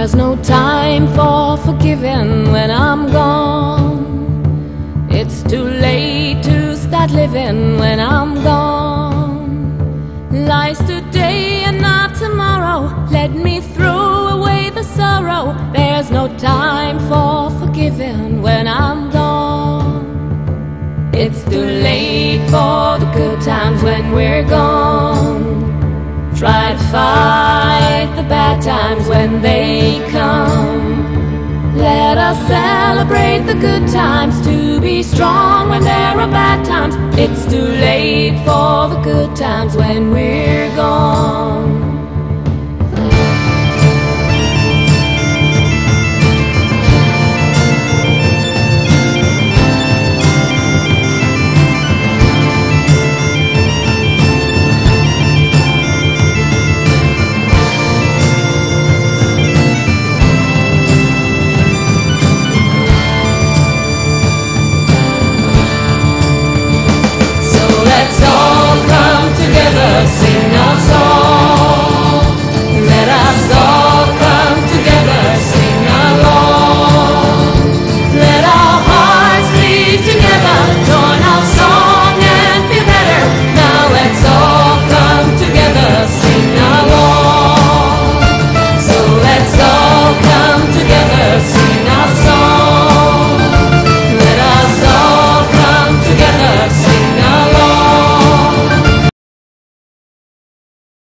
time for forgiving when I'm gone. It's too late to start living when I'm gone. Lies today and not tomorrow. Let me throw away the sorrow. There's no time for forgiving when I'm gone. It's too late for the good times when we're gone. Try to fight the bad times when they come. Let us celebrate the good times to be strong when there are bad times. It's too late for the good times when we're gone.